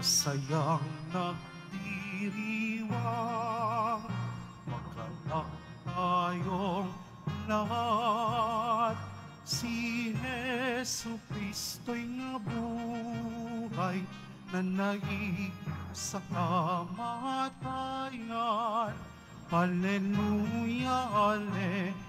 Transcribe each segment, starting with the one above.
masayang nagdiriwang, maglalak tayong lahat. Si Yesu Kristo'y nabuhay, na naig sa kamatayan. Hallelujah, Hallelujah.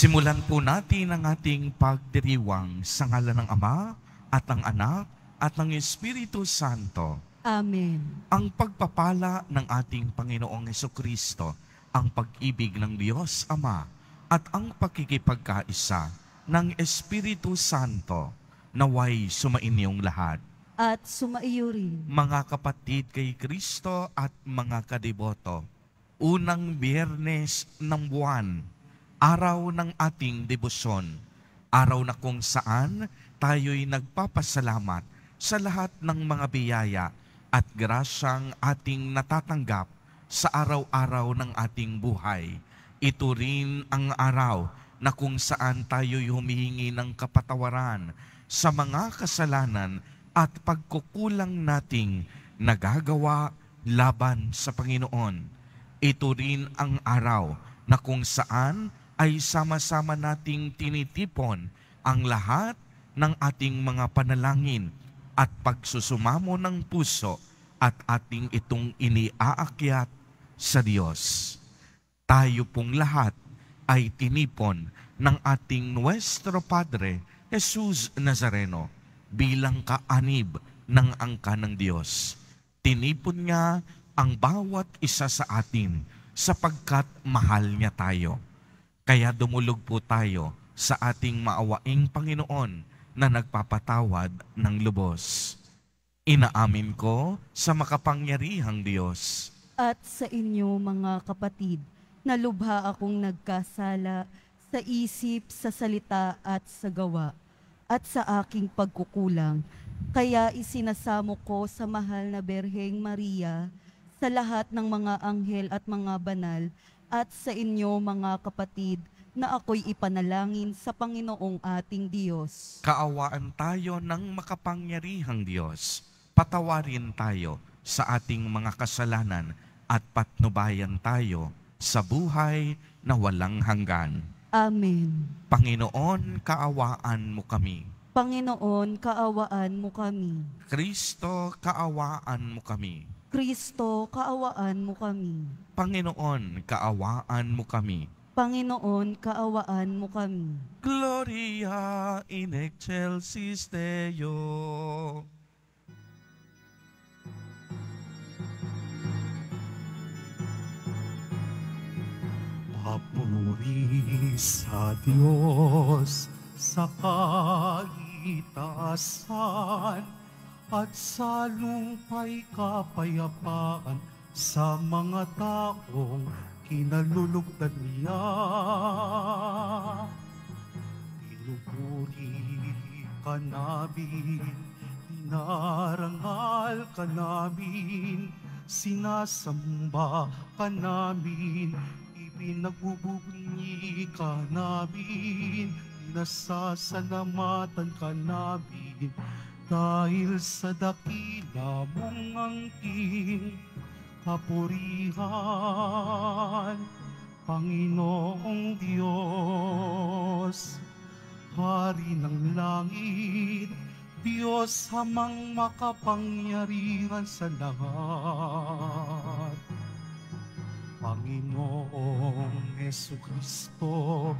Simulan po natin ang ating pagdiriwang sa ngalan ng Ama at ng Anak at ng Espiritu Santo. Amen. Ang pagpapala ng ating Panginoong Heso Kristo, ang pag-ibig ng Diyos Ama at ang pakikipagkaisa ng Espiritu Santo naway sumainyong lahat. At sumaiyo rin. Mga kapatid kay Kristo at mga kadiboto, unang biyernes ng buwan, araw ng ating debosyon, araw na kung saan tayo'y nagpapasalamat sa lahat ng mga biyaya at grasyang ating natatanggap sa araw-araw ng ating buhay. Ito rin ang araw na kung saan tayo'y humihingi ng kapatawaran sa mga kasalanan at pagkukulang nating nagagawa laban sa Panginoon. Ito rin ang araw na kung saan ay sama-sama nating tinitipon ang lahat ng ating mga panalangin at pagsusumamo ng puso at ating itong iniaakyat sa Diyos. Tayo pong lahat ay tinipon ng ating Nuestro Padre Jesus Nazareno bilang kaanib ng angka ng Diyos. Tinipon niya ang bawat isa sa atin sapagkat mahal niya tayo. Kaya dumulog po tayo sa ating maawaing Panginoon na nagpapatawad ng lubos. Inaamin ko sa makapangyarihang Diyos At sa inyo mga kapatid, na lubha akong nagkasala sa isip, sa salita at sa gawa, at sa aking pagkukulang. Kaya isinasamo ko sa mahal na Berheng Maria, sa lahat ng mga anghel at mga banal, at sa inyo mga kapatid, na ako'y ipanalangin sa Panginoong ating Diyos. kaawaan tayo ng makapangyarihang Diyos. Patawarin tayo sa ating mga kasalanan at patnubayan tayo sa buhay na walang hanggan. Amen. Panginoon, kaawaan mo kami. Panginoon, kaawaan mo kami. Kristo, kaawaan mo kami. Kristo, kaawaan mo kami. Panginoon, kaawaan mo kami. Panginoon, kaawaan mo kami. Gloria in excelsis Deo. Papuri sa Diyos sa kaitaasan at sa lumpay kapayapaan sa mga taong kinalulugdan niya. Pinupuri ka namin, inarangal ka namin, sinasamba ka namin, Pinagbubunyi ka namin, nasasalamatan ka namin, dahil sa dakila mong angking kapurihan, Panginoong Diyos, Hari ng langit, Diyos hamang makapangyarihan sa lahat. Panginoong Yesu Kristo,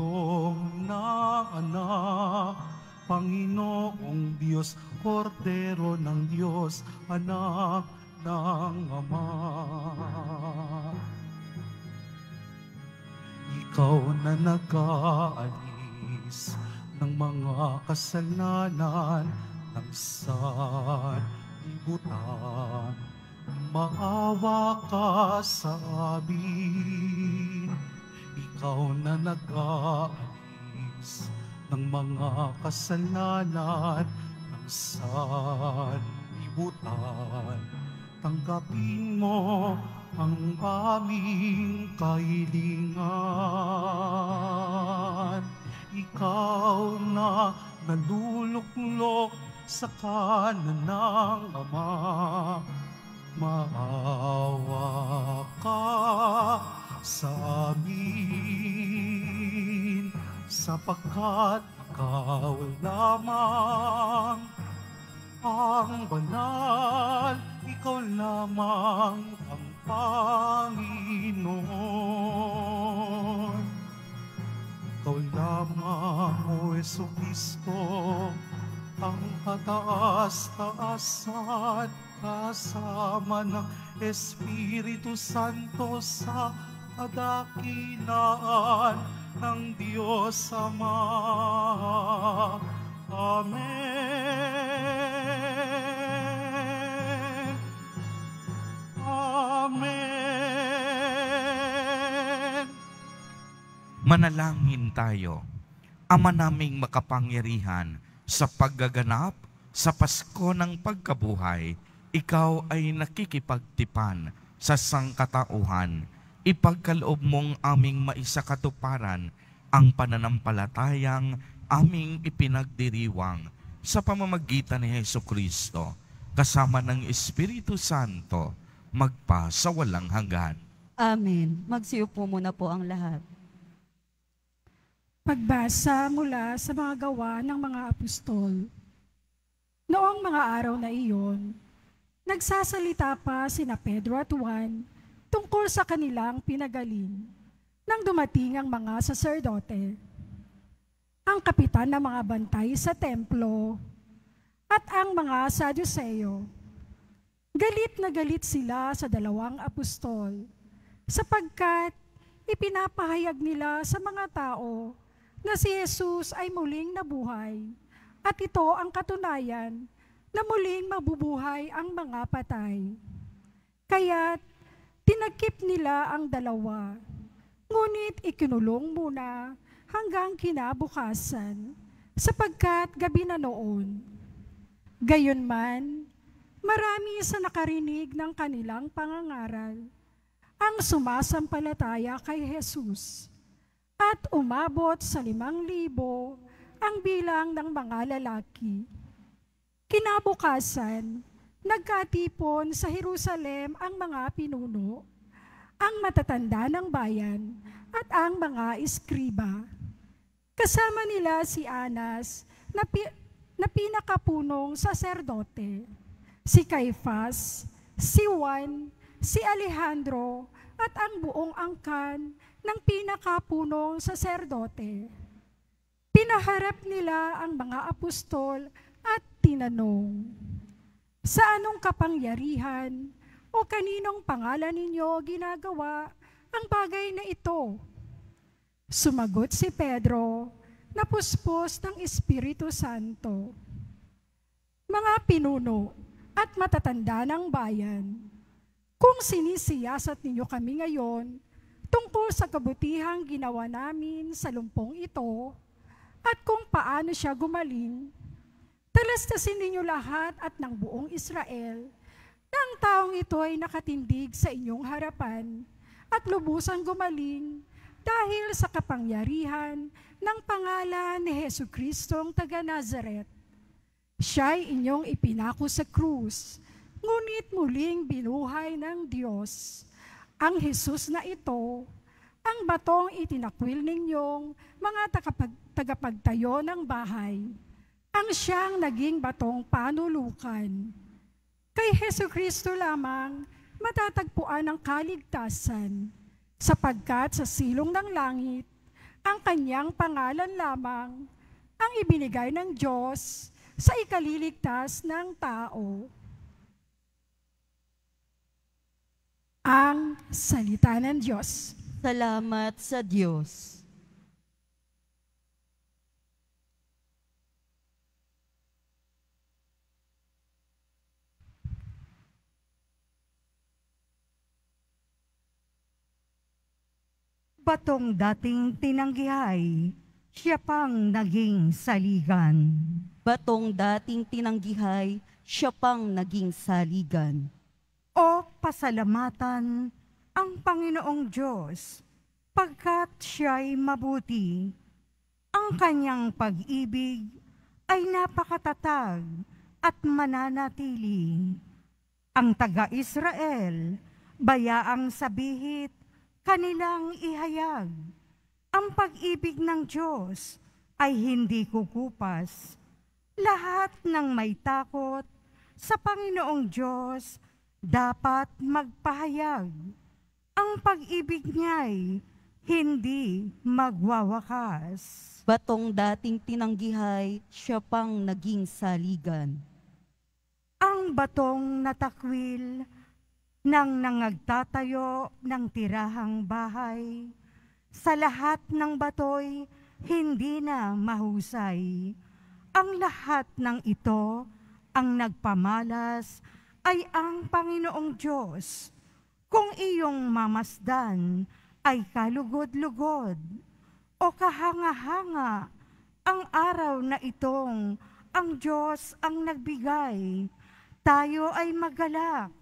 Bugtong na anak, Panginoong Diyos, Kordero ng Diyos, anak ng Ama. Ikaw na nag-aalis ng mga kasalanan ng sanlibutan. Maawa ka sa amin, ikaw na nag-aalis ng mga kasalanan ng sanlibutan. Tanggapin mo ang aming kahilingan. Ikaw na naluluklok sa kanan ng Ama. Maawa ka sa amin, sapagkat ikaw lamang ang banal, ikaw lamang ang Panginoon. Ikaw lamang, O Yesu Kristo, ang kataas-taasan kasama ng Espiritu Santo sa kadakilaan ng Diyos Ama. Amen. Amen. Manalangin tayo. Ama naming makapangyarihan, sa paggaganap sa Pasko ng pagkabuhay, ikaw ay nakikipagtipan sa sangkatauhan. Ipagkaloob mong aming maisakatuparan ang pananampalatayang aming ipinagdiriwang sa pamamagitan ni Heso Kristo, kasama ng Espiritu Santo, magpa sa walang hanggan. Amen. Magsiupo muna po ang lahat. Pagbasa mula sa mga gawa ng mga apostol. Noong mga araw na iyon, nagsasalita pa sina Pedro at Juan tungkol sa kanilang pinagaling nang dumating ang mga saserdote, ang kapitan ng mga bantay sa templo, at ang mga Saduseo. Galit na galit sila sa dalawang apostol sapagkat ipinapahayag nila sa mga tao na si Jesus ay muling nabuhay at ito ang katunayan na muling mabubuhay ang mga patay. Kaya tinagkip nila ang dalawa, ngunit ikinulong muna hanggang kinabukasan sapagkat gabi na noon. Gayunman, marami sa nakarinig ng kanilang pangangaral ang sumasampalataya kay Jesus at umabot sa limang libo ang bilang ng mga lalaki. Kinabukasan, nagkatipon sa Jerusalem ang mga pinuno, ang matatanda ng bayan at ang mga eskriba. Kasama nila si Anas na, pi- na pinakapunong saserdote, si Caifas, si Juan, si Alejandro at ang buong angkan ng pinakapunong saserdote. Pinaharap nila ang mga apostol at tinanong, Sa anong kapangyarihan o kaninong pangalan ninyo ginagawa ang bagay na ito? Sumagot si Pedro, napuspos ng Espiritu Santo. Mga pinuno at matatanda ng bayan, kung sinisiyasat ninyo kami ngayon tungkol sa kabutihang ginawa namin sa lumpong ito at kung paano siya gumaling, talastasin ninyo lahat at ng buong Israel na ang taong ito ay nakatindig sa inyong harapan at lubusan gumaling dahil sa kapangyarihan ng pangalan ni Heso Kristong taga Nazaret. Siya'y inyong ipinako sa krus, ngunit muling binuhay ng Diyos. Ang Jesus na ito, ang batong itinakwil ninyong mga tagapagtayo ng bahay, ang siyang naging batong panulukan. Kay Heso Kristo lamang matatagpuan ang kaligtasan, sapagkat sa silong ng langit, ang kanyang pangalan lamang ang ibinigay ng Diyos sa ikaliligtas ng tao. Ang salita ng Diyos. Salamat sa Diyos. Batong dating tinanggihay, siya pang naging saligan. Batong dating tinanggihay, siya pang naging saligan. O pasalamatan ang Panginoong Diyos, pagkat siya'y mabuti. Ang kanyang pag-ibig ay napakatatag at mananatili. Ang taga-Israel, bayaang sabihit, kanilang ihayag. Ang pag-ibig ng Diyos ay hindi kukupas. Lahat ng may takot sa Panginoong Diyos dapat magpahayag. Ang pag-ibig niya'y hindi magwawakas. Batong dating tinanggihay, siya pang naging saligan. Ang batong natakwil ng nangagtatayo ng tirahang bahay. Sa lahat ng batoy, hindi na mahusay. Ang lahat ng ito, ang nagpamalas, ay ang Panginoong Diyos. Kung iyong mamasdan, ay kalugod-lugod o kahanga-hanga ang araw na itong ang Diyos ang nagbigay. Tayo ay magalak,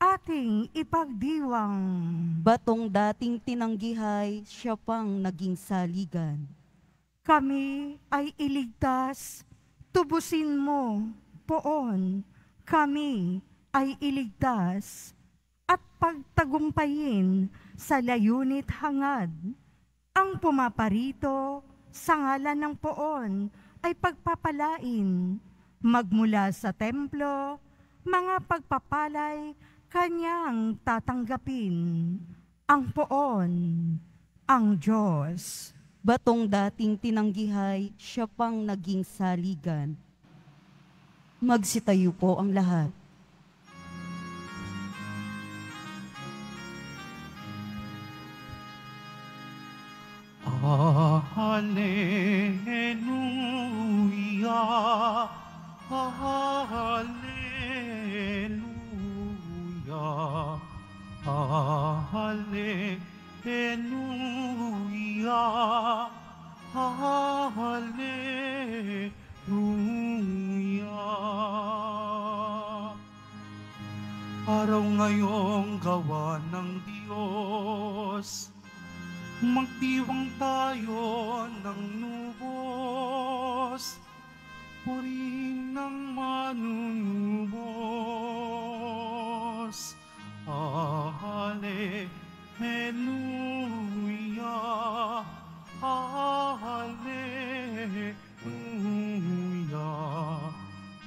ating ipagdiwang. Batong dating tinanggihay, siya pang naging saligan. Kami ay iligtas, tubusin mo, poon. Kami ay iligtas at pagtagumpayin sa layunit hangad. Ang pumaparito sa ngalan ng poon ay pagpapalain. Magmula sa templo, mga pagpapalay kanyang tatanggapin. Ang poon, ang Diyos. Batong dating tinanggihay, siya pang naging saligan. Magsitayo po ang lahat. Hallelujah, Hallelujah, Hallelujah, Hallelujah. Araw ngayong gawa ng Diyos, Magdiwang tayo ng nubos, purihin ng manunubos. Hallelujah, Hallelujah,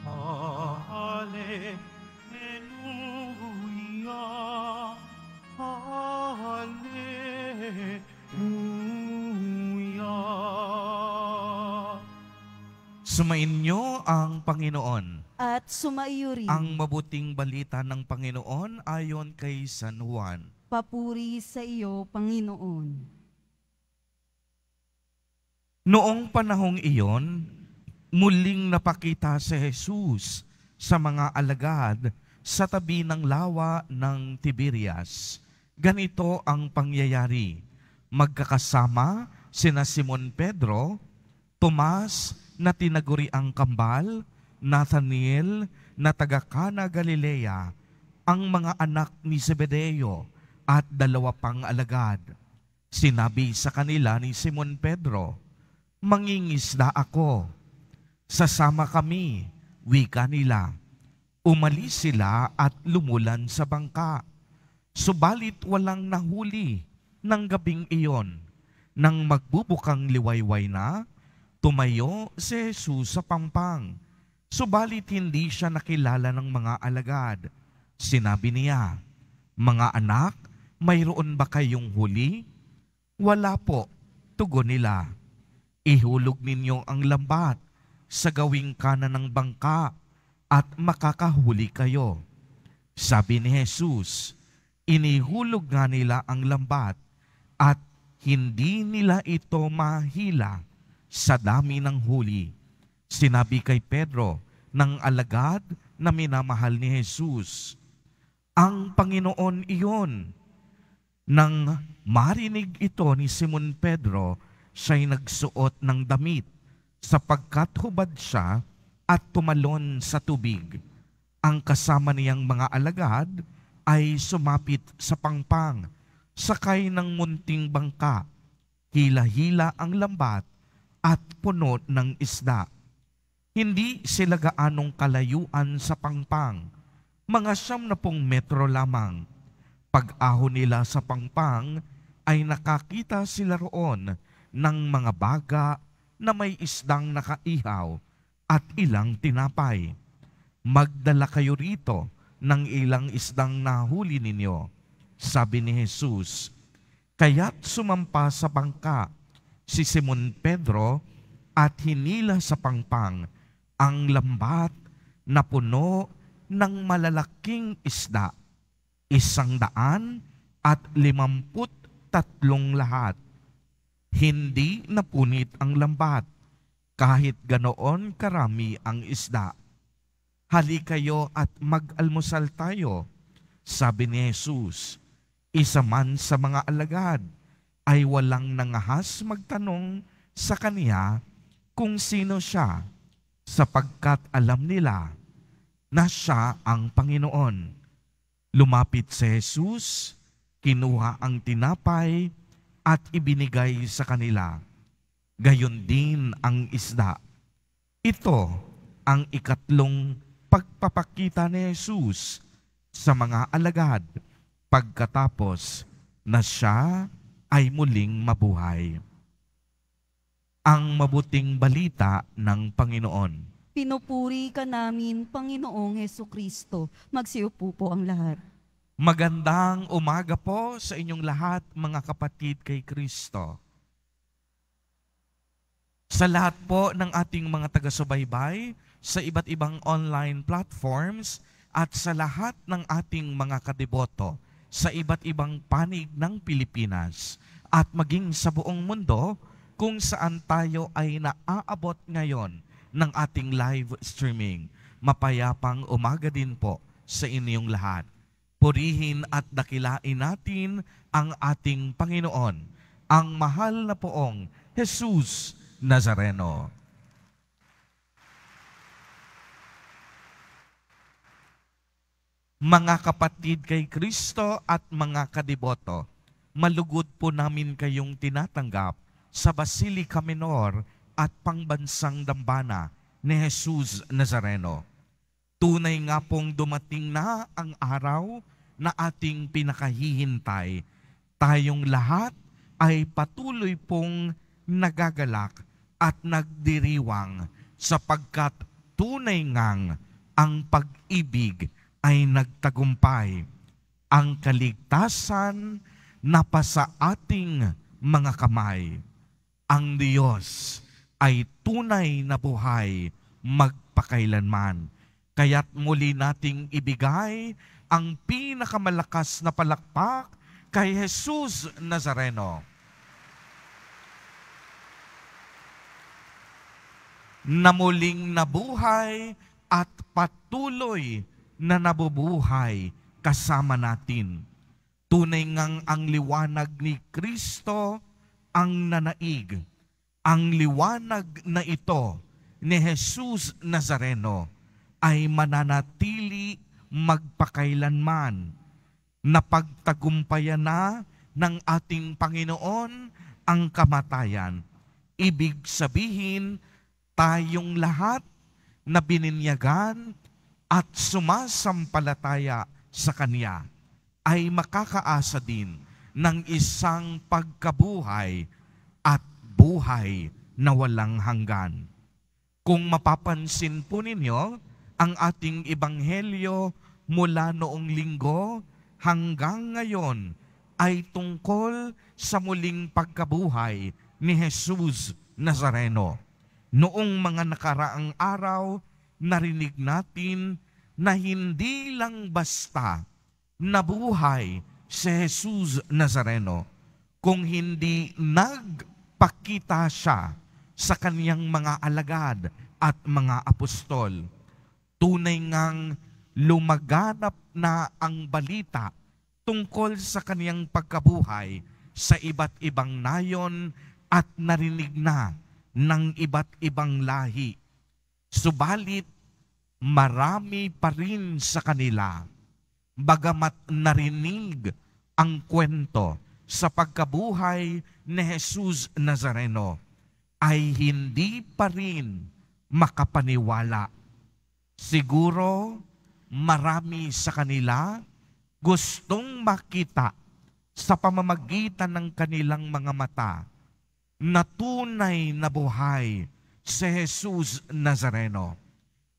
Hallelujah, Sumainyo ang Panginoon. At sumaiyo rin, Ang mabuting balita ng Panginoon ayon kay San Juan. papuri sa iyo, Panginoon. Noong panahong iyon, muling napakita si Jesus sa mga alagad sa tabi ng lawa ng Tiberias. Ganito ang pangyayari. Magkakasama sina Simon Pedro, Tomas na tinaguri ang kambal, Nathaniel na taga Cana Galilea, ang mga anak ni Zebedeo at dalawa pang alagad. Sinabi sa kanila ni Simon Pedro, Mangingisda ako. Sasama kami, wika nila. Umalis sila at lumulan sa bangka. Subalit walang nahuli ng gabing iyon. Nang magbubukang liwayway na, tumayo si Jesus sa pampang. Subalit hindi siya nakilala ng mga alagad. Sinabi niya, Mga anak, mayroon ba kayong huli? Wala po, tugon nila. Ihulog ninyo ang lambat sa gawing kanan ng bangka at makakahuli kayo. Sabi ni Jesus, inihulog nga nila ang lambat at hindi nila ito mahila sa dami ng huli. Sinabi kay Pedro ng alagad na minamahal ni Jesus, Ang Panginoon iyon. Nang marinig ito ni Simon Pedro, siya'y nagsuot ng damit sapagkat hubad siya at tumalon sa tubig. Ang kasama niyang mga alagad ay sumapit sa pangpang, sakay ng munting bangka, hila-hila ang lambat at puno ng isda. Hindi sila gaanong kalayuan sa pangpang, mga siyam na pong metro lamang. Pag-ahon nila sa pangpang, ay nakakita sila roon ng mga baga na may isdang nakaihaw at ilang tinapay. Magdala kayo rito ng ilang isdang nahuli ninyo, sabi ni Jesus. Kaya't sumampa sa bangka si Simon Pedro at hinila sa pangpang ang lambat na puno ng malalaking isda, isang daan at limamput tatlong lahat. Hindi napunit ang lambat, kahit ganoon karami ang isda. Hali kayo at mag-almusal tayo, sabi ni Jesus. Isa man sa mga alagad ay walang nangahas magtanong sa kaniya kung sino siya sapagkat alam nila na siya ang Panginoon. Lumapit si Jesus, kinuha ang tinapay at ibinigay sa kanila. Gayon din ang isda. Ito ang ikatlong pagpapakita ni Jesus sa mga alagad pagkatapos na siya ay muling mabuhay ang mabuting balita ng Panginoon. Pinupuri ka namin, Panginoong Heso Kristo. Magsiupo po ang lahat. Magandang umaga po sa inyong lahat, mga kapatid kay Kristo. Sa lahat po ng ating mga taga-subaybay, sa iba't ibang online platforms, at sa lahat ng ating mga kadeboto sa iba't ibang panig ng Pilipinas at maging sa buong mundo, kung saan tayo ay naaabot ngayon ng ating live streaming. Mapayapang umaga din po sa inyong lahat. Purihin at dakilain natin ang ating Panginoon, ang mahal na poong Jesus Nazareno. Mga kapatid kay Kristo at mga kadiboto, malugod po namin kayong tinatanggap sa Basilica Minor at pangbansang dambana ni Jesus Nazareno. Tunay nga pong dumating na ang araw na ating pinakahihintay. Tayong lahat ay patuloy pong nagagalak at nagdiriwang sapagkat tunay ngang ang pag-ibig ay nagtagumpay. Ang kaligtasan na pa sa ating mga kamay ang Diyos ay tunay na buhay magpakailanman. Kaya't muli nating ibigay ang pinakamalakas na palakpak kay Jesus Nazareno. Na muling nabuhay at patuloy na nabubuhay kasama natin. Tunay ngang ang liwanag ni Kristo ang nanaig, ang liwanag na ito ni Jesus Nazareno ay mananatili magpakailanman na pagtagumpayan na ng ating Panginoon ang kamatayan. Ibig sabihin, tayong lahat na bininyagan at sumasampalataya sa Kanya ay makakaasa din ng isang pagkabuhay at buhay na walang hanggan. Kung mapapansin po ninyo, ang ating ebanghelyo mula noong linggo hanggang ngayon ay tungkol sa muling pagkabuhay ni Jesus Nazareno. Noong mga nakaraang araw, narinig natin na hindi lang basta nabuhay si Jesus Nazareno kung hindi nagpakita siya sa kaniyang mga alagad at mga apostol. Tunay ngang lumaganap na ang balita tungkol sa kaniyang pagkabuhay sa iba't ibang nayon at narinig na ng iba't ibang lahi. Subalit, marami pa rin sa kanila, bagamat narinig ang kwento sa pagkabuhay ni Jesus Nazareno ay hindi pa rin makapaniwala. Siguro marami sa kanila gustong makita sa pamamagitan ng kanilang mga mata na tunay na buhay si Jesus Nazareno.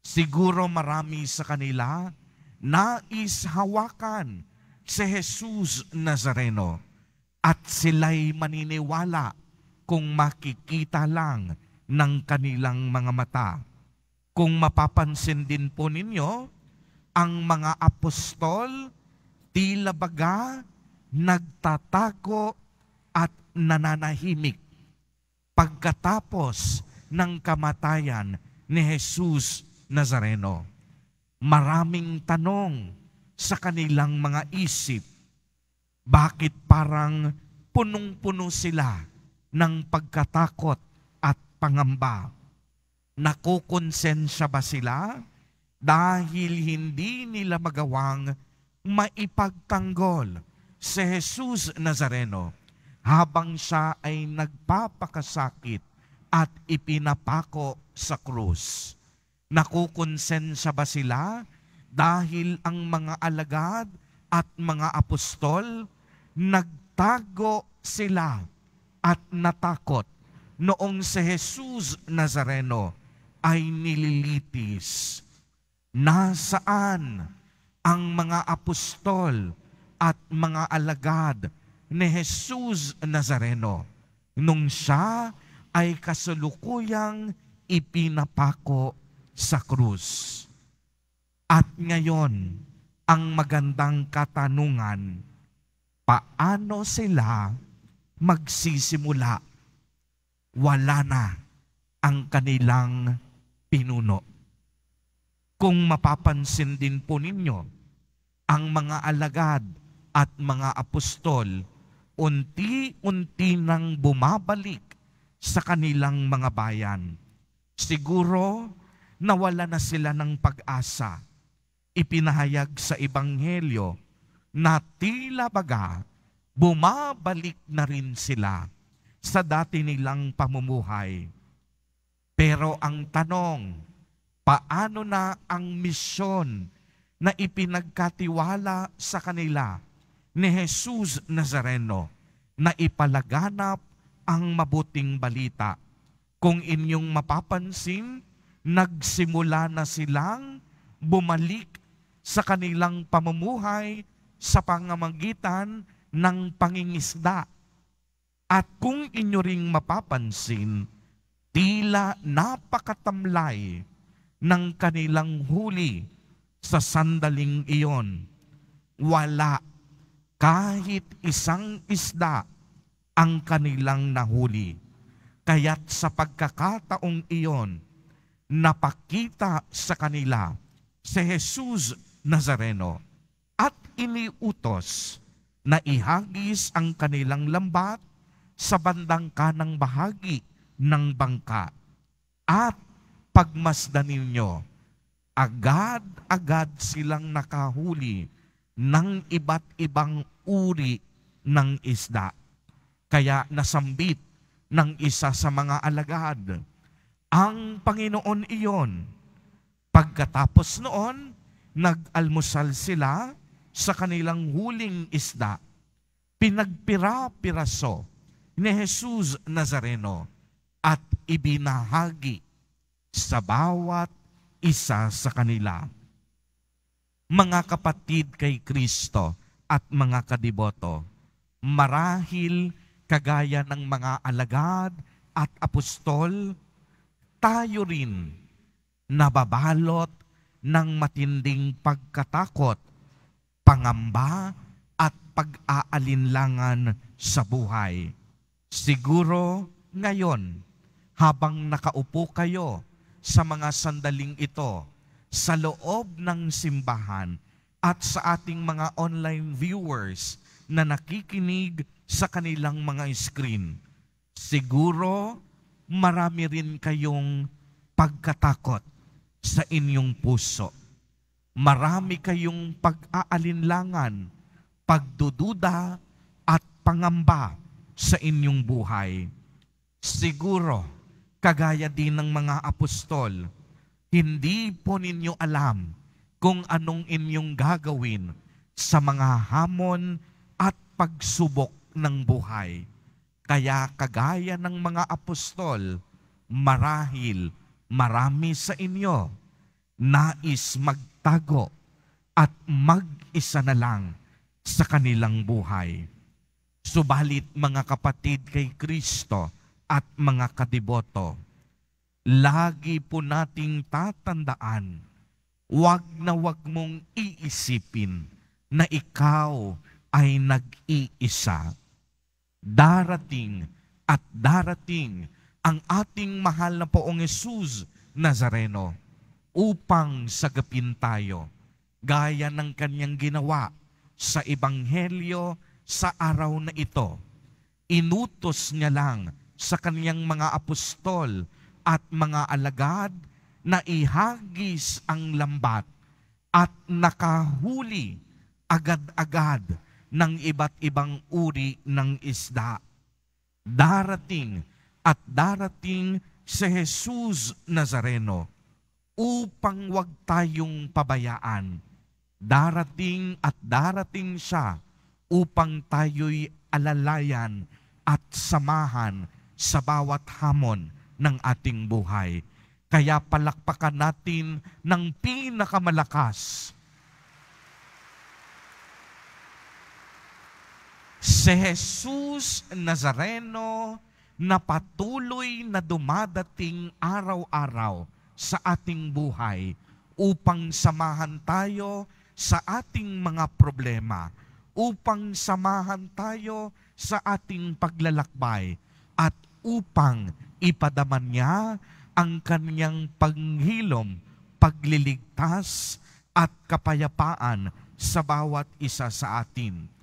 Siguro marami sa kanila nais hawakan si Jesus Nazareno at sila'y maniniwala kung makikita lang ng kanilang mga mata. Kung mapapansin din po ninyo, ang mga apostol tila baga nagtatago at nananahimik pagkatapos ng kamatayan ni Jesus Nazareno. Maraming tanong sa kanilang mga isip. Bakit parang punong-puno sila ng pagkatakot at pangamba? Nakukonsensya ba sila dahil hindi nila magawang maipagtanggol si Jesus Nazareno habang siya ay nagpapakasakit at ipinapako sa krus. Nakukonsensya ba sila dahil ang mga alagad at mga apostol nagtago sila at natakot noong si Jesus Nazareno ay nililitis. Nasaan ang mga apostol at mga alagad ni Jesus Nazareno nung siya ay kasalukuyang ipinapako sa krus. At ngayon, ang magandang katanungan, paano sila magsisimula? Wala na ang kanilang pinuno. Kung mapapansin din po ninyo, ang mga alagad at mga apostol unti-unti nang bumabalik sa kanilang mga bayan. Siguro nawala na sila ng pag-asa. Ipinahayag sa Ebanghelyo na tila baga bumabalik na rin sila sa dati nilang pamumuhay. Pero ang tanong, paano na ang misyon na ipinagkatiwala sa kanila ni Jesus Nazareno na ipalaganap ang mabuting balita. Kung inyong mapapansin, nagsimula na silang bumalik sa kanilang pamumuhay sa pangamagitan ng pangingisda. At kung inyo ring mapapansin, tila napakatamlay ng kanilang huli sa sandaling iyon. Wala kahit isang isda ang kanilang nahuli. Kaya't sa pagkakataong iyon, napakita sa kanila si Jesus Nazareno at iniutos na ihagis ang kanilang lambat sa bandang kanang bahagi ng bangka. At pagmasdan ninyo, agad-agad silang nakahuli ng iba't ibang uri ng isda. Kaya nasambit ng isa sa mga alagad. Ang Panginoon iyon. Pagkatapos noon, nag-almusal sila sa kanilang huling isda. Pinagpira-piraso ni Jesus Nazareno at ibinahagi sa bawat isa sa kanila. Mga kapatid kay Kristo, at mga kadiboto, marahil kagaya ng mga alagad at apostol, tayo rin nababalot ng matinding pagkatakot, pangamba at pag-aalinlangan sa buhay. Siguro ngayon, habang nakaupo kayo sa mga sandaling ito, sa loob ng simbahan, at sa ating mga online viewers na nakikinig sa kanilang mga screen. Siguro marami rin kayong pagkatakot sa inyong puso. Marami kayong pag-aalinlangan, pagdududa at pangamba sa inyong buhay. Siguro kagaya din ng mga apostol, hindi po ninyo alam kung anong inyong gagawin sa mga hamon at pagsubok ng buhay. Kaya kagaya ng mga apostol, marahil marami sa inyo nais magtago at mag-isa na lang sa kanilang buhay. Subalit mga kapatid kay Kristo at mga kadiboto, lagi po nating tatandaan, wag na wag mong iisipin na ikaw ay nag-iisa. Darating at darating ang ating mahal na poong Jesus Nazareno upang sagapin tayo gaya ng kanyang ginawa sa Ebanghelyo sa araw na ito. Inutos niya lang sa kanyang mga apostol at mga alagad na ihagis ang lambat at nakahuli agad-agad ng iba't ibang uri ng isda. Darating at darating si Jesus Nazareno upang wag tayong pabayaan. Darating at darating siya upang tayo'y alalayan at samahan sa bawat hamon ng ating buhay. Kaya palakpakan natin ng pinakamalakas si Jesus Nazareno na patuloy na dumadating araw-araw sa ating buhay upang samahan tayo sa ating mga problema, upang samahan tayo sa ating paglalakbay, at upang ipadaman niya ang kanyang panghilom, pagliligtas at kapayapaan sa bawat isa sa atin.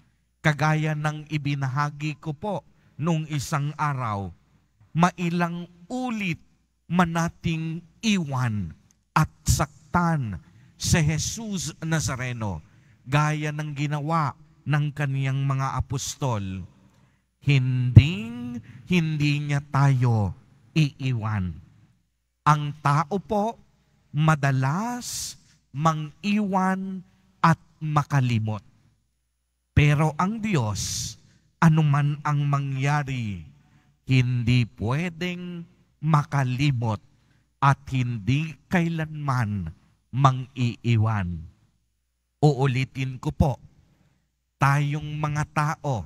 Kagaya ng ibinahagi ko po nung isang araw, mailang ulit manating iwan at saktan si Jesus Nazareno gaya ng ginawa ng kaniyang mga apostol. Hinding hindi niya tayo iiwan. Ang tao po madalas mang-iwan at makalimot. Pero ang Diyos, anuman ang mangyari, hindi pwedeng makalimot at hindi kailanman mang-iiwan. Uulitin ko po, tayong mga tao,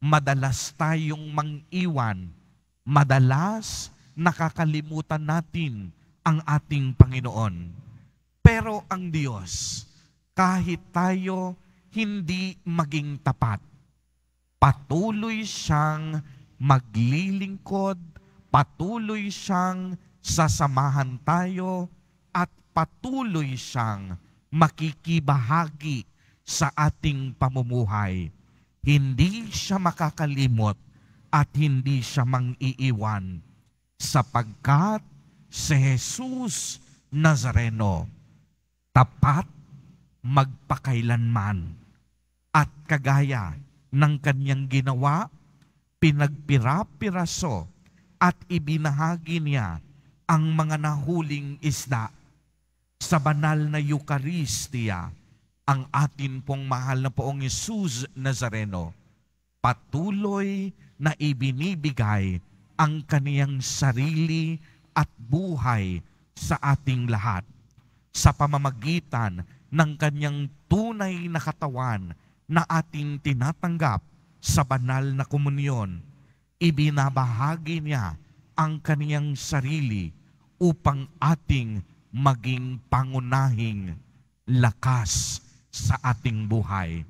madalas tayong mang-iwan, madalas nakakalimutan natin ang ating Panginoon. Pero ang Diyos, kahit tayo hindi maging tapat, patuloy siyang maglilingkod, patuloy siyang sasamahan tayo, at patuloy siyang makikibahagi sa ating pamumuhay. Hindi siya makakalimot at hindi siya mang-iiwan sapagkat si Jesus Nazareno tapat magpakailanman at kagaya ng kanyang ginawa, pinagpira-piraso at ibinahagi niya ang mga nahuling isda. Sa banal na Eucharistia, ang atin pong mahal na poong Jesus Nazareno, patuloy na ibinibigay ang kaniyang sarili at buhay sa ating lahat. Sa pamamagitan ng kanyang tunay na katawan na ating tinatanggap sa banal na komunyon. Ibinabahagi niya ang kaniyang sarili upang ating maging pangunahing lakas sa ating buhay.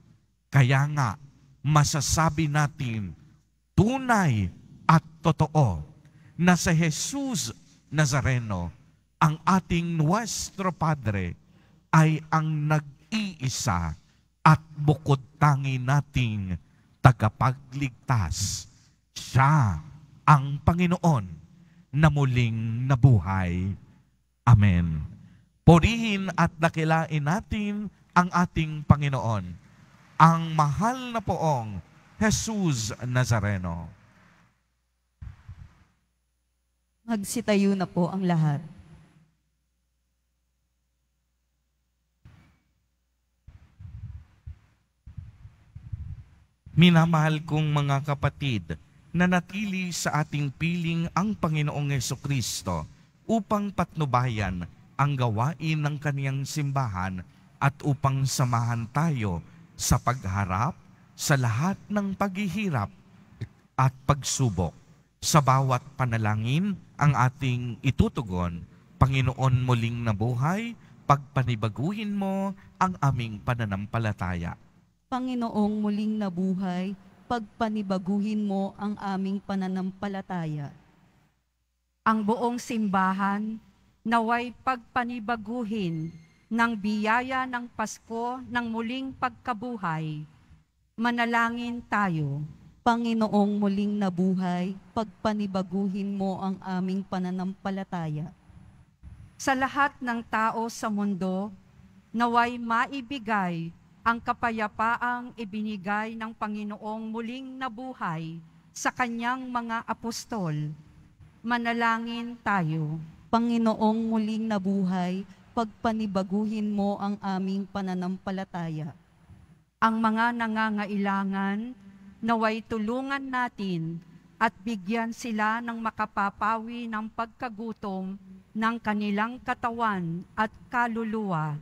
Kaya nga, masasabi natin, tunay at totoo na sa Jesus Nazareno, ang ating Nuestro Padre ay ang nag-iisa at bukod tangi nating tagapagligtas. Siya ang Panginoon na muling nabuhay. Amen. Purihin at dakilain natin ang ating Panginoon, ang mahal na poong Jesus Nazareno. Magsitayo na po ang lahat. Minamahal kong mga kapatid, na natili sa ating piling ang Panginoong Yeso Kristo upang patnubayan ang gawain ng kaniyang simbahan at upang samahan tayo sa pagharap sa lahat ng paghihirap at pagsubok. Sa bawat panalangin ang ating itutugon, Panginoon muling nabuhay, pagpanibaguhin mo ang aming pananampalataya. Panginoong muling nabuhay, pagpanibaguhin mo ang aming pananampalataya. Ang buong simbahan naway pagpanibaguhin ng biyaya ng Pasko ng muling pagkabuhay. Manalangin tayo. Panginoong muling nabuhay, pagpanibaguhin mo ang aming pananampalataya. Sa lahat ng tao sa mundo, naway maibigay ang kapayapaang ibinigay ng Panginoong muling nabuhay sa kanyang mga apostol. Manalangin tayo. Panginoong muling nabuhay, pagpanibaguhin mo ang aming pananampalataya. Ang mga nangangailangan, naway tulungan natin at bigyan sila ng makapapawi ng pagkagutom ng kanilang katawan at kaluluwa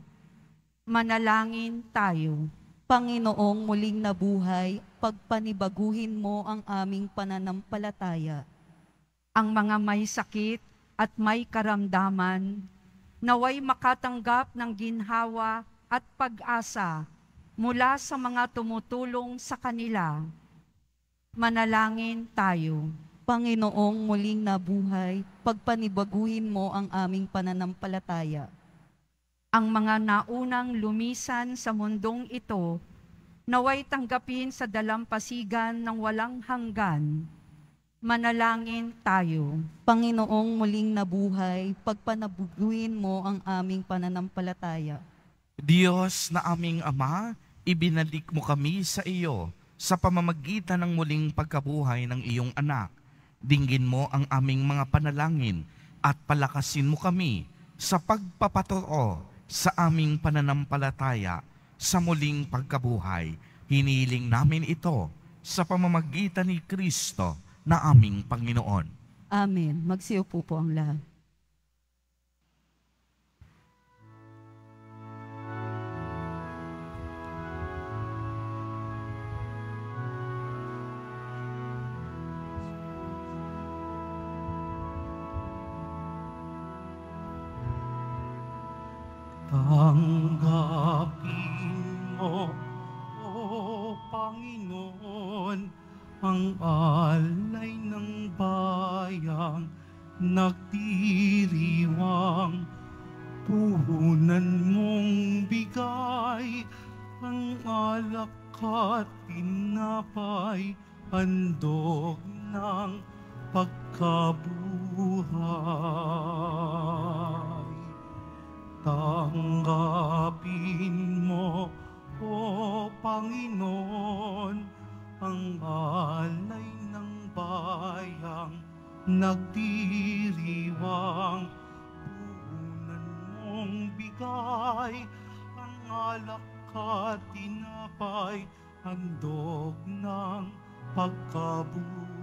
Manalangin tayo. Panginoong muling nabuhay, pagpanibaguhin mo ang aming pananampalataya. Ang mga may sakit at may karamdaman, naway makatanggap ng ginhawa at pag-asa mula sa mga tumutulong sa kanila. Manalangin tayo. Panginoong muling nabuhay, pagpanibaguhin mo ang aming pananampalataya ang mga naunang lumisan sa mundong ito, naway tanggapin sa dalampasigan ng walang hanggan. Manalangin tayo. Panginoong muling nabuhay, pagpanabuguin mo ang aming pananampalataya. Diyos na aming Ama, ibinalik mo kami sa iyo sa pamamagitan ng muling pagkabuhay ng iyong anak. Dinggin mo ang aming mga panalangin at palakasin mo kami sa pagpapatoo sa aming pananampalataya sa muling pagkabuhay. Hiniling namin ito sa pamamagitan ni Kristo na aming Panginoon. Amen. Magsiupo po ang lahat. Tanggapin mo, O Panginoon, ang alay ng bayang nagdiriwang. Puhunan mong bigay ang alak at tinapay, handog ng pagkabuhay. Tanggapin mo, O Panginoon, ang alay ng bayang nagdiriwang. Puhunan mong bigay ang alak at tinapay, handog ng pagkabuhay.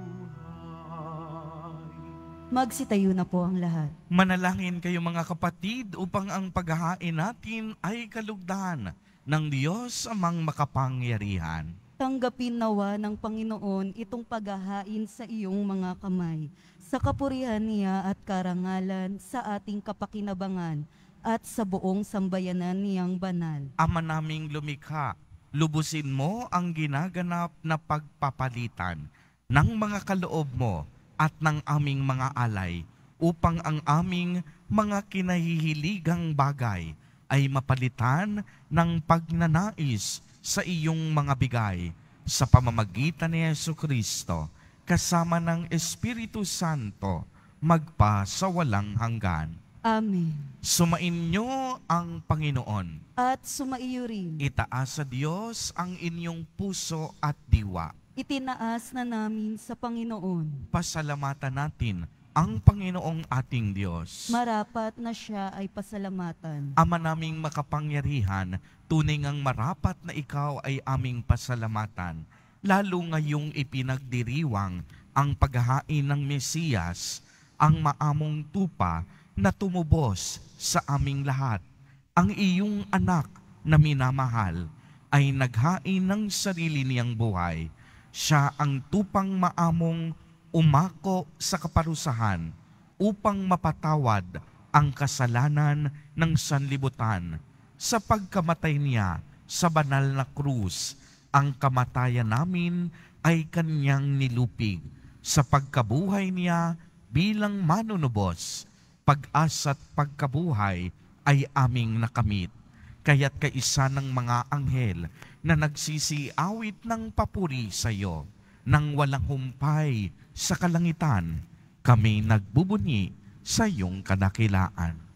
Magsitayo na po ang lahat. Manalangin kayo mga kapatid upang ang paghahain natin ay kalugdan ng Diyos amang makapangyarihan. Tanggapin nawa ng Panginoon itong paghahain sa iyong mga kamay, sa kapurihan niya at karangalan sa ating kapakinabangan at sa buong sambayanan niyang banal. Ama naming lumikha, lubusin mo ang ginaganap na pagpapalitan ng mga kaloob mo at ng aming mga alay upang ang aming mga kinahihiligang bagay ay mapalitan ng pagnanais sa iyong mga bigay sa pamamagitan ni Yesu Kristo kasama ng Espiritu Santo magpa sa walang hanggan. Amen. Sumain niyo ang Panginoon. At sumaiyo rin, Itaas sa Diyos ang inyong puso at diwa. Itinaas na namin sa Panginoon Pasalamatan natin ang Panginoong ating Diyos. Marapat na siya ay pasalamatan. Ama naming makapangyarihan, tunay ngang marapat na ikaw ay aming pasalamatan, lalo ngayong ipinagdiriwang ang paghahain ng Mesiyas, ang maamong tupa na tumubos sa aming lahat. Ang iyong anak na minamahal ay naghain ng sarili niyang buhay. Siya ang tupang maamong umako sa kaparusahan upang mapatawad ang kasalanan ng sanlibutan. Sa pagkamatay niya sa banal na krus, ang kamatayan namin ay kanyang nilupig. Sa pagkabuhay niya bilang manunubos, pag-asa at pagkabuhay ay aming nakamit. Kaya't kaisa ng mga anghel na nagsisiawit ng papuri sa iyo, nang walang humpay sa kalangitan, kami nagbubunyi sa iyong kadakilaan.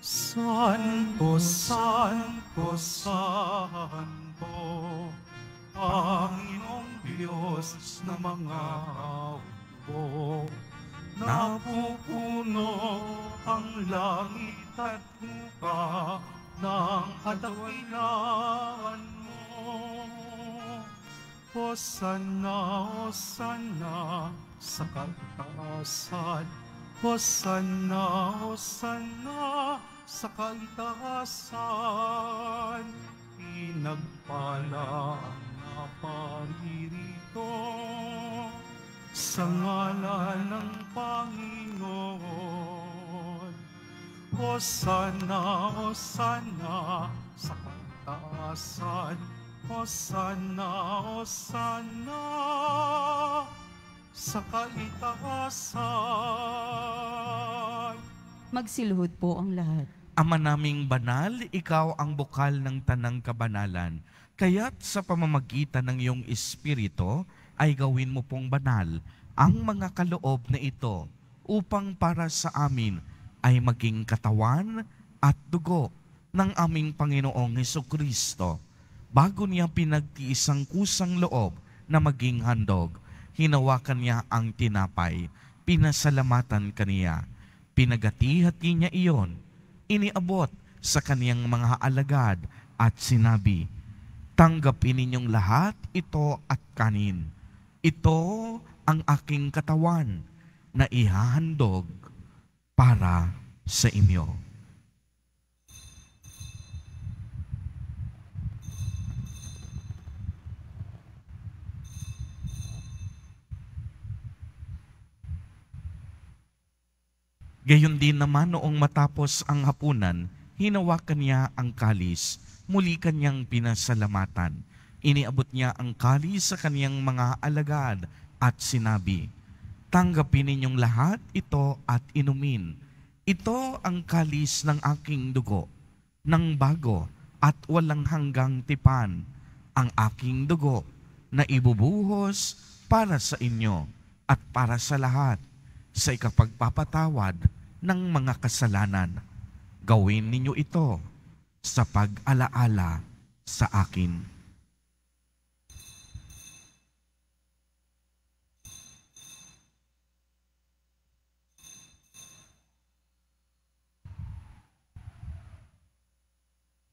Santo, Santo, Santo, Panginoong Diyos na mga hukbo. Napupuno ang langit at lupa ng kadakilaan mo. Hosanna, Hosanna sa kataasan. Hosanna, Hosanna sa kaitaasan. Pinagpala ang naparirito sa ngalan ng Panginoon. Hosanna, Hosanna sa kataasan. Hosanna, Hosanna sa kaitaasan. Magsiluhod po ang lahat. Ama naming banal, ikaw ang bukal ng tanang kabanalan. Kaya't sa pamamagitan ng iyong Espiritu, ay gawin mo pong banal ang mga kaloob na ito upang para sa amin ay maging katawan at dugo ng aming Panginoong Heso Kristo. Bago niya pinagtiis ang kusang loob na maging handog, hinawakan niya ang tinapay, pinasalamatan kaniya, pinagati-hati niya iyon, iniabot sa kaniyang mga alagad at sinabi, Tanggapin ninyong lahat ito at kanin. Ito ang aking katawan na ihahandog para sa inyo. Gayon din naman noong matapos ang hapunan, hinawakan niya ang kalis, muli kanyang pinasalamatan. Iniabot niya ang kalis sa kaniyang mga alagad at sinabi, Tanggapin ninyong lahat ito at inumin. Ito ang kalis ng aking dugo, ng bago at walang hanggang tipan, ang aking dugo na ibubuhos para sa inyo at para sa lahat sa ikapagpapatawad ng mga kasalanan. Gawin ninyo ito sa pag-alaala sa akin.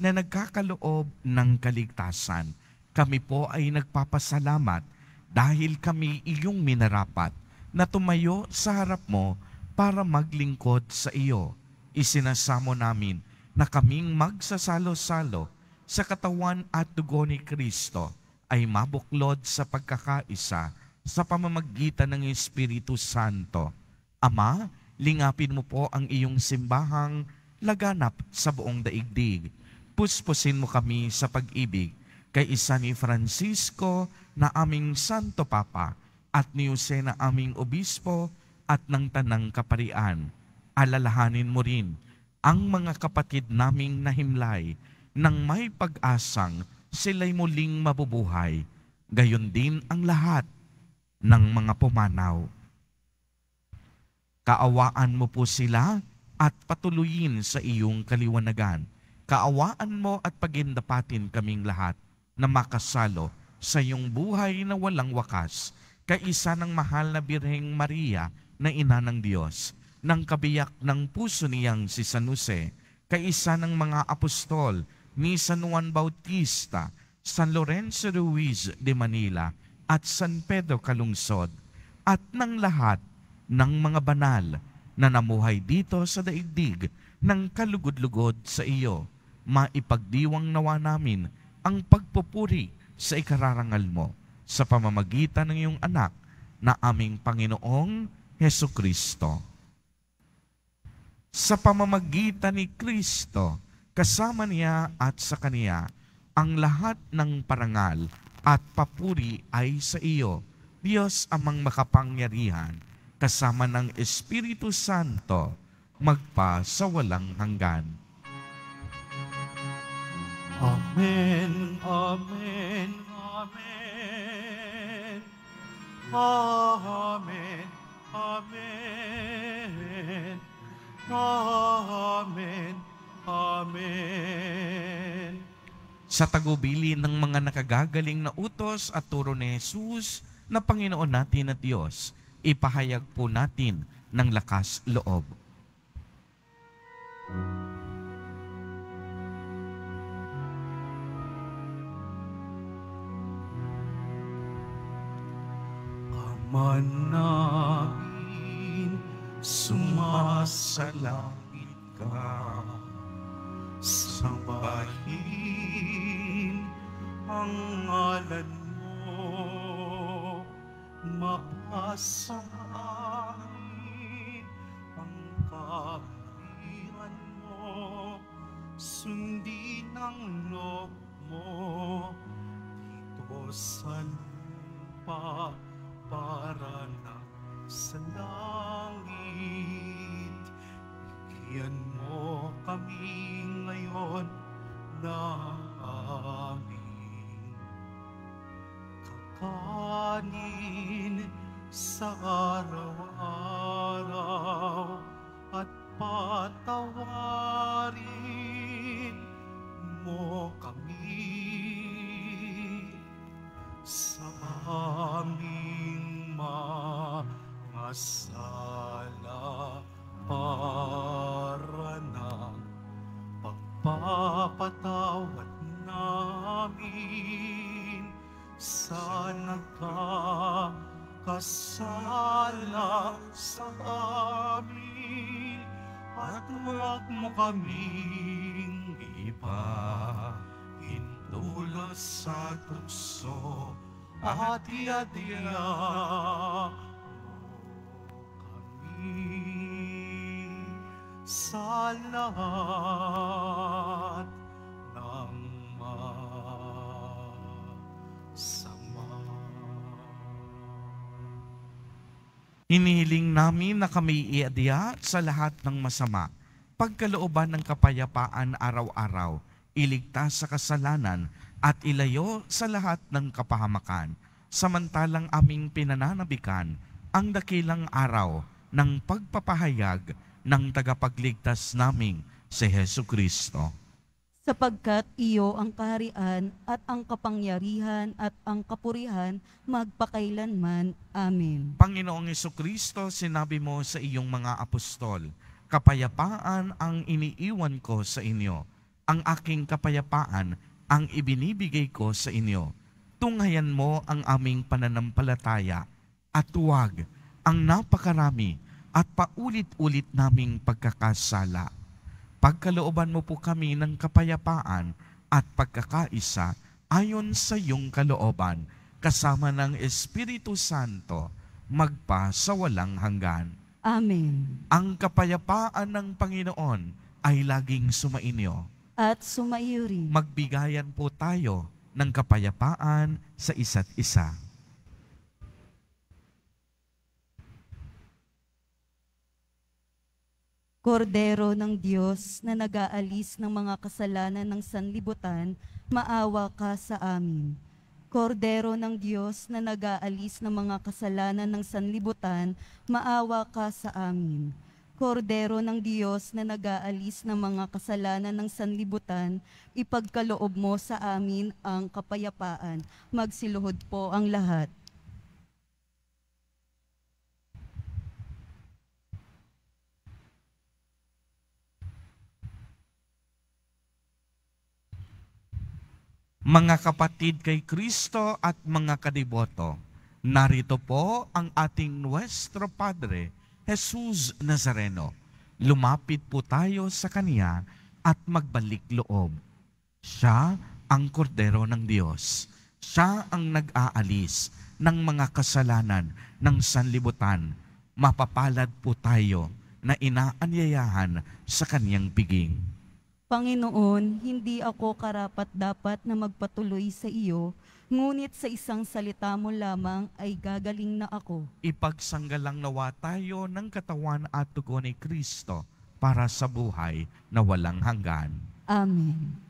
na nagkakaloob ng kaligtasan. Kami po ay nagpapasalamat dahil kami iyong minarapat na tumayo sa harap mo para maglingkod sa iyo. Isinasamo namin na kaming magsasalo-salo sa katawan at dugo ni Kristo ay mabuklod sa pagkakaisa sa pamamagitan ng Espiritu Santo. Ama, lingapin mo po ang iyong simbahang laganap sa buong daigdig. Puspusin mo kami sa pag-ibig kay isa ni Francisco na aming Santo Papa at ni Jose na aming Obispo at ng Tanang Kaparian. Alalahanin mo rin ang mga kapatid naming nahimlay nang may pag-asang sila'y muling mabubuhay. Gayon din ang lahat ng mga pumanaw. Kaawaan mo po sila at patuloyin sa iyong kaliwanagan. Kaawaan mo at pagindapatin kaming lahat na makasalo sa iyong buhay na walang wakas, kaisa ng mahal na Birheng Maria na ina ng Diyos, ng kabiyak ng puso niyang si San Jose, kaisa ng mga apostol ni San Juan Bautista, San Lorenzo Ruiz de Manila, at San Pedro Calungsod, at ng lahat ng mga banal na namuhay dito sa daigdig ng kalugod-lugod sa iyo. Maipagdiwang nawa namin ang pagpupuri sa ikararangal mo sa pamamagitan ng iyong anak na aming Panginoong Heso Kristo. Sa pamamagitan ni Kristo, kasama niya at sa Kaniya, ang lahat ng parangal at papuri ay sa iyo, Diyos amang makapangyarihan, kasama ng Espiritu Santo, magpa sa walang hanggan. Amen, Amen, Amen. Amen, Amen. Amen, Amen. Sa tagubili ng mga nakagagaling na utos at turo ni Jesus na Panginoon natin at Diyos, ipahayag po natin ng lakas loob. Ama namin, sumasalangit ka. Sambahin ang ngalan mo. Mapasa huwag mo kaming ipahintulot sa tukso at iadya kami sa lahat ng masama. Inihiling namin na kami iadya sa lahat ng masama, pagkalooban ng kapayapaan araw-araw, iligtas sa kasalanan at ilayo sa lahat ng kapahamakan, samantalang aming pinananabikan ang dakilang araw ng pagpapahayag ng tagapagligtas naming si Heso Kristo. sapagkat iyo ang kaharian at ang kapangyarihan at ang kapurihan magpakailanman. Amen. Panginoong Heso Kristo, sinabi mo sa iyong mga apostol, kapayapaan ang iniiwan ko sa inyo. Ang aking kapayapaan ang ibinibigay ko sa inyo. Tunghayan mo ang aming pananampalataya at tuwag ang napakarami at paulit-ulit naming pagkakasala. Pagkalooban mo po kami ng kapayapaan at pagkakaisa ayon sa iyong kalooban, kasama ng Espiritu Santo, magpa sa walang hanggan. Amen. Ang kapayapaan ng Panginoon ay laging sumainyo. At sumaiyo rin. Magbigayan po tayo ng kapayapaan sa isa't isa. Kordero ng Diyos na nag-aalis ng mga kasalanan ng sanlibutan, maawa ka sa amin. Kordero ng Diyos na nag-aalis ng mga kasalanan ng sanlibutan, maawa ka sa amin. Kordero ng Diyos na nag-aalis ng mga kasalanan ng sanlibutan, ipagkaloob mo sa amin ang kapayapaan. Magsiluhod po ang lahat. Mga kapatid kay Kristo at mga kadiboto, narito po ang ating Nuestro Padre, Jesus Nazareno. Lumapit po tayo sa Kanya at magbalik loob. Siya ang kordero ng Diyos. Siya ang nag-aalis ng mga kasalanan ng sanlibutan. Mapapalad po tayo na inaanyayahan sa Kanyang piging. Panginoon, hindi ako karapat-dapat na magpatuloy sa iyo, ngunit sa isang salita mo lamang ay gagaling na ako. ipagsanggalang nawa tayo ng katawan at tugo ni Kristo para sa buhay na walang hanggan. Amen.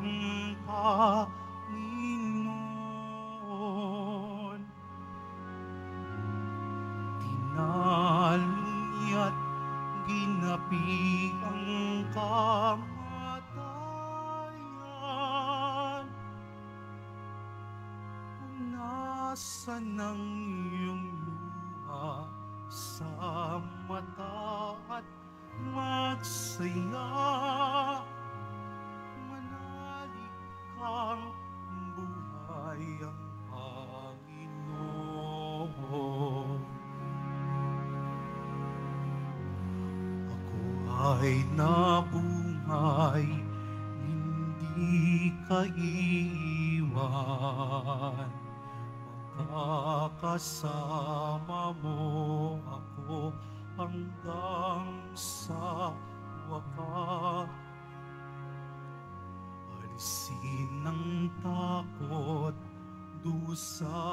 Ang Panginoon. Tinalo niya't ginapi ang kamatayan. Kung nasan ang iyong luha sa mata at magsaya ay nabuhay Hindi ka iiwan Makakasama mo ako hanggang sa wakas. Alisin ang takot, dusa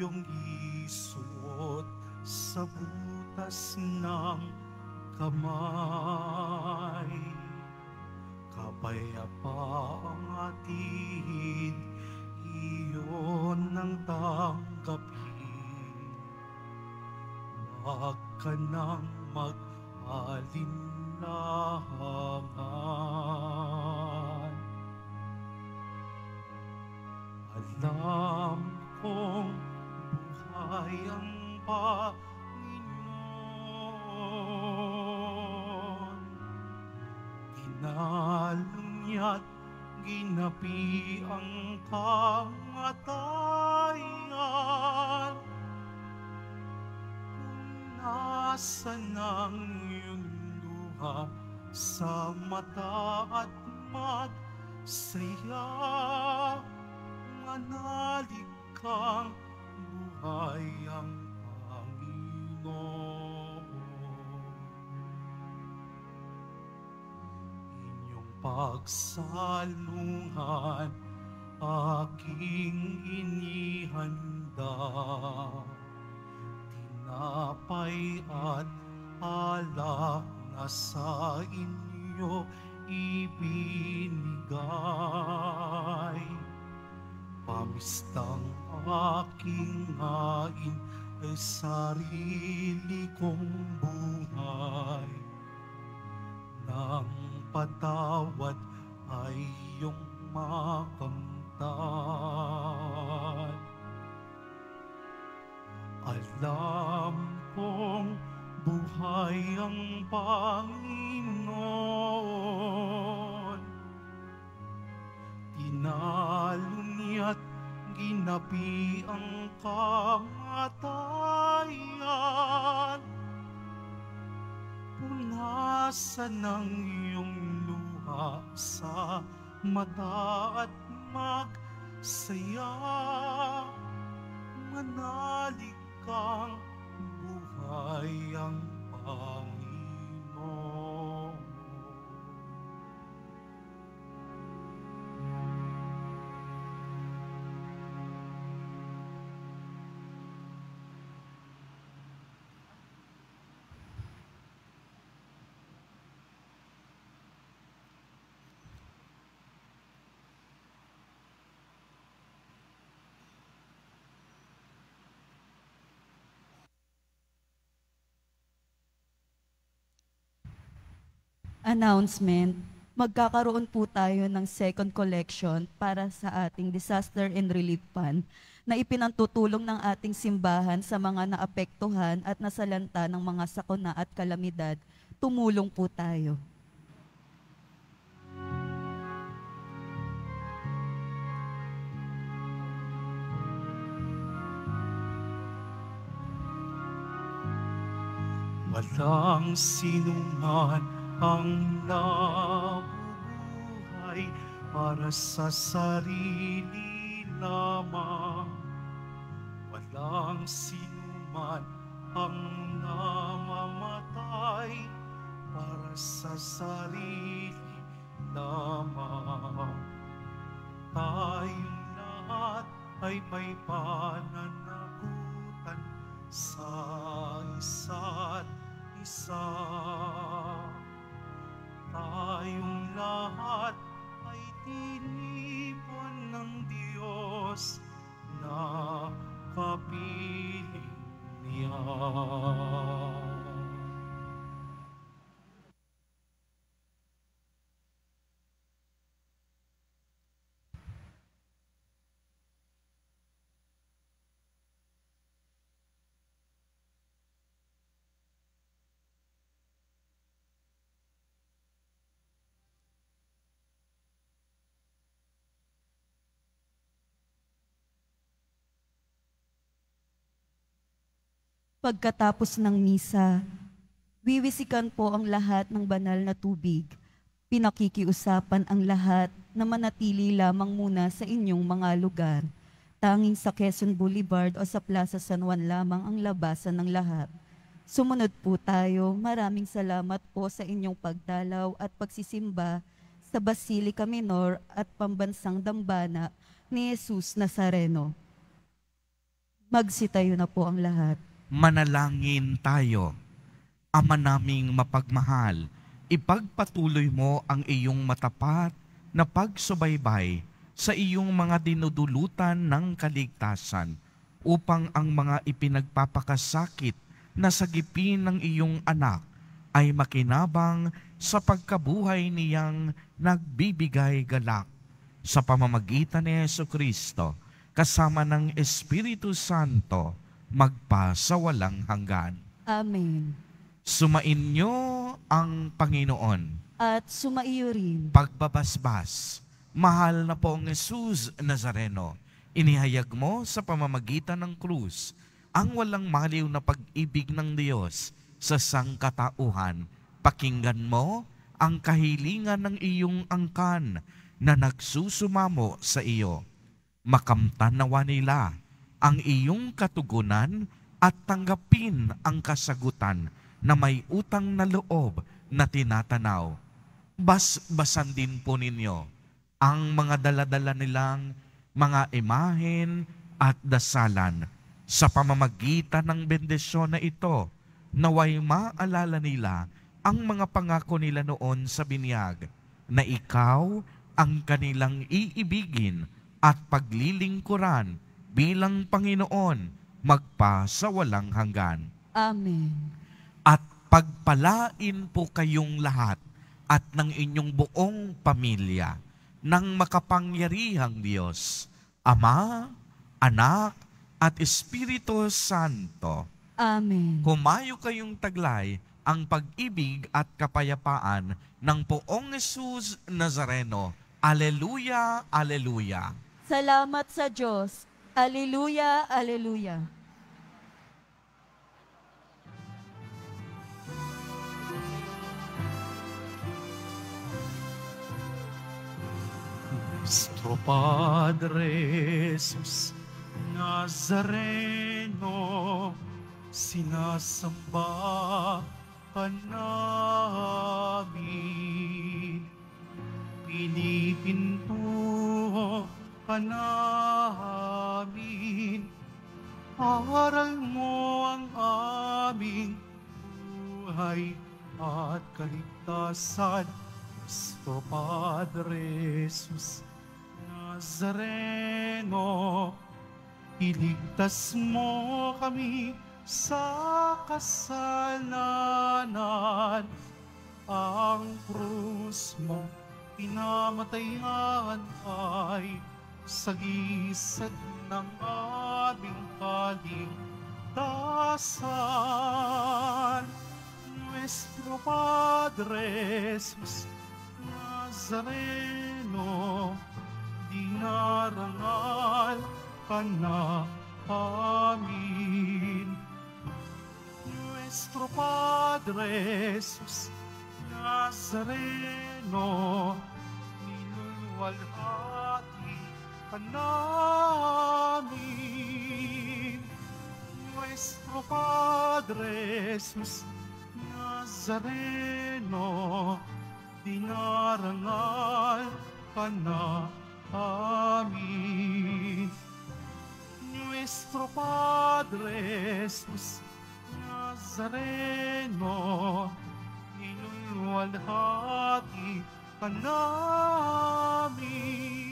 yung isuot sa butas ng kamay. Kapayapaang atin, iyon ang tanggapin. Huwag ka ng mag-alinlangan. Alam kong ang Panginoon. Tinalo niya't ginapi ang kamatayan. Kung nasan ang iyong luha sa mata at magsaya, buhay ang Panginoon. Inyong pagsalungan aking inihanda. Tinapay at alak na sa inyo ibinigay. Pamistang aking ngain ay sarili kong buhay. Nang patawad ay iyong makamtan. Alam kong buhay ang Panginoon. Tinalo niya't ginapi ang kamatayan. Punasan ng iyong luha sa mata at magsaya. Manalig kang buhay ang Panginoon. Announcement, magkakaroon po tayo ng second collection para sa ating Disaster and Relief Fund na ipinantutulong ng ating simbahan sa mga naapektuhan at nasalanta ng mga sakuna at kalamidad. Tumulong po tayo. Walang sinuman ang nabubuhay para sa sarili lamang. Walang sinuman ang namamatay para sa sarili lamang. Tayong lahat ay may pananagutan sa isa't isa. Tayong lahat ay tinipon ng Diyos na kapiling niya. Pagkatapos ng misa, wiwisikan po ang lahat ng banal na tubig. Pinakikiusapan ang lahat na manatili lamang muna sa inyong mga lugar. Tanging sa Quezon Boulevard o sa Plaza San Juan lamang ang labasan ng lahat. Sumunod po tayo. Maraming salamat po sa inyong pagdalaw at pagsisimba sa Basilica Minor at Pambansang Dambana ni Jesus Nazareno. Magsitayo na po ang lahat. Manalangin tayo. Ama naming mapagmahal, ipagpatuloy mo ang iyong matapat na pagsubaybay sa iyong mga dinudulutan ng kaligtasan upang ang mga ipinagpapakasakit na sagipin ng iyong anak ay makinabang sa pagkabuhay niyang nagbibigay galak sa pamamagitan ni Yesu Kristo kasama ng Espiritu Santo magpa sa walang hanggan. Amen. Sumain niyo ang Panginoon. At sumaiyo rin. Pagbabasbas, mahal na pong Jesus Nazareno, inihayag mo sa pamamagitan ng krus ang walang maliw na pag-ibig ng Diyos sa sangkatauhan. Pakinggan mo ang kahilingan ng iyong angkan na nagsusumamo sa iyo. Makamtan nawa nila ang iyong katugunan at tanggapin ang kasagutan na may utang na loob na tinatanaw. Bas-basan din po ninyo ang mga daladala nilang mga imahen at dasalan sa pamamagitan ng bendisyon na ito naway maalala nila ang mga pangako nila noon sa binyag na ikaw ang kanilang iibigin at paglilingkuran bilang Panginoon magpa sa walang hanggan. Amen. At pagpalain po kayong lahat at ng inyong buong pamilya ng makapangyarihang Diyos, Ama, Anak, at Espiritu Santo. Amen. Humayo kayong taglay ang pag-ibig at kapayapaan ng poong Jesus Nazareno. Aleluya, aleluya. Salamat sa Diyos. Aleluya, aleluya. Nuestro Padre Jesus Nazareno, sinasamba ka namin. Pinipinto ka namin. Aral mo ang aming buhay at kaligtasan. Nuestro Padre Jesus Nazareno, iligtas mo kami sa kasalanan. Ang krus mo pinamatayan ay sagisag ng aming kaligtasan. Nuestro Padre Jesus Nazareno, dinarangal ka na amin. Nuestro Padre Jesus Nazareno, niluwalhati ka namin. Nuestro Padre Jesus Nazareno, dinarangal ka na amin. Nuestro Padre Jesus Nazareno, niluwalhati ka namin.